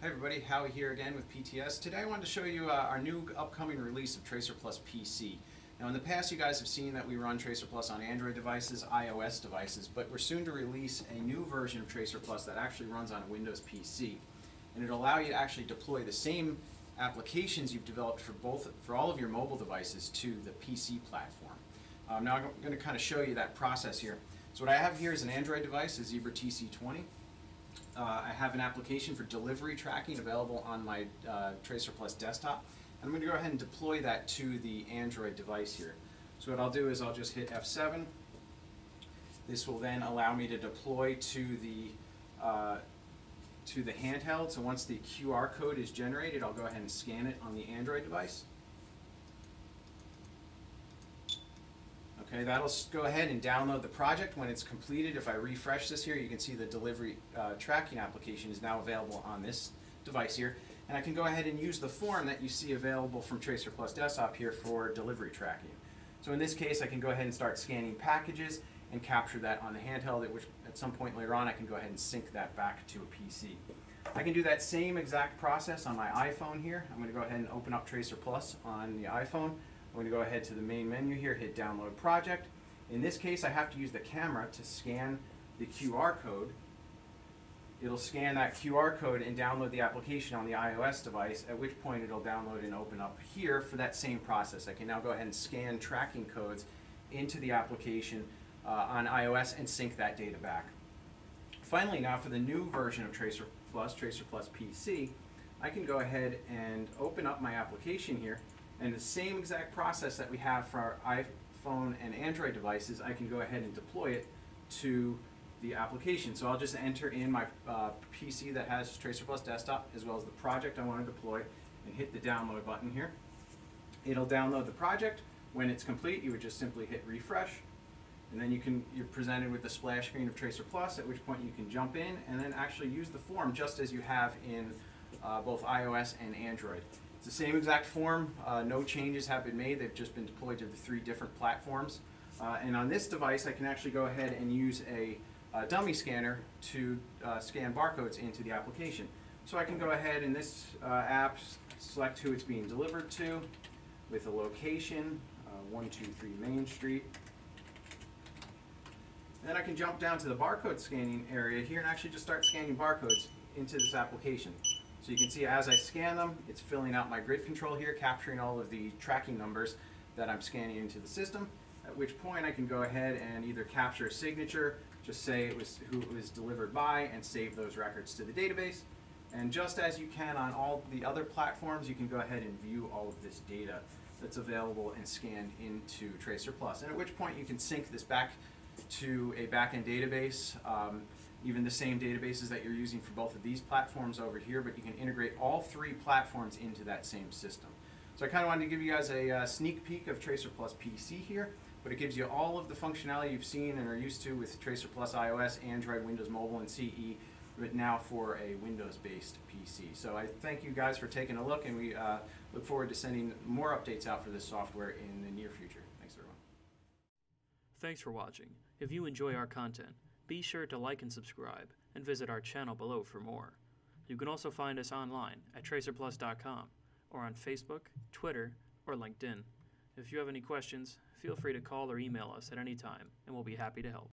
Hi everybody, Howie here again with PTS. Today I wanted to show you uh, our new upcoming release of Tracer Plus PC. Now in the past you guys have seen that we run Tracer Plus on Android devices, iOS devices, but we're soon to release a new version of Tracer Plus that actually runs on a Windows PC. And it'll allow you to actually deploy the same applications you've developed for both for all of your mobile devices to the PC platform. Um, now I'm going to kind of show you that process here. So what I have here is an Android device, a Zebra TC20. Uh, I have an application for delivery tracking available on my uh, Tracer Plus desktop. And I'm going to go ahead and deploy that to the Android device here. So what I'll do is I'll just hit F7. This will then allow me to deploy to the uh, to the handheld. So once the QR code is generated, I'll go ahead and scan it on the Android device. Okay, that'll go ahead and download the project. When it's completed, if I refresh this here, you can see the delivery uh, tracking application is now available on this device here. And I can go ahead and use the form that you see available from Tracer Plus Desktop here for delivery tracking. So in this case, I can go ahead and start scanning packages and capture that on the handheld, at which at some point later on I can go ahead and sync that back to a PC. I can do that same exact process on my iPhone here. I'm going to go ahead and open up Tracer Plus on the iPhone. I'm going to go ahead to the main menu here, hit download project. In this case, I have to use the camera to scan the QR code. It'll scan that QR code and download the application on the iOS device, at which point it'll download and open up here for that same process. I can now go ahead and scan tracking codes into the application uh, on iOS and sync that data back. Finally, now for the new version of Tracer Plus, Tracer Plus PC, I can go ahead and open up my application here and the same exact process that we have for our iPhone and Android devices, I can go ahead and deploy it to the application. So I'll just enter in my uh, PC that has Tracer Plus Desktop as well as the project I want to deploy and hit the download button here. It'll download the project. When it's complete, you would just simply hit refresh. And then you can, you're presented with the splash screen of Tracer Plus, at which point you can jump in and then actually use the form just as you have in uh, both iOS and Android. It's the same exact form. Uh, no changes have been made. They've just been deployed to the three different platforms. Uh, and on this device, I can actually go ahead and use a, a dummy scanner to uh, scan barcodes into the application. So I can go ahead in this uh, app, select who it's being delivered to with a location, uh, 123 Main Street. then I can jump down to the barcode scanning area here and actually just start scanning barcodes into this application. So you can see as I scan them, it's filling out my grid control here, capturing all of the tracking numbers that I'm scanning into the system, at which point I can go ahead and either capture a signature, just say it was who it was delivered by, and save those records to the database. And just as you can on all the other platforms, you can go ahead and view all of this data that's available and scanned into Tracer Plus. And at which point you can sync this back to a backend database. Um, even the same databases that you're using for both of these platforms over here, but you can integrate all three platforms into that same system. So I kind of wanted to give you guys a uh, sneak peek of Tracer Plus PC here, but it gives you all of the functionality you've seen and are used to with Tracer Plus iOS, Android, Windows Mobile, and CE, but now for a Windows-based PC. So I thank you guys for taking a look, and we uh, look forward to sending more updates out for this software in the near future. Thanks, everyone. Thanks for watching. If you enjoy our content, be sure to like and subscribe, and visit our channel below for more. You can also find us online at tracerplus.com or on Facebook, Twitter, or LinkedIn. If you have any questions, feel free to call or email us at any time, and we'll be happy to help.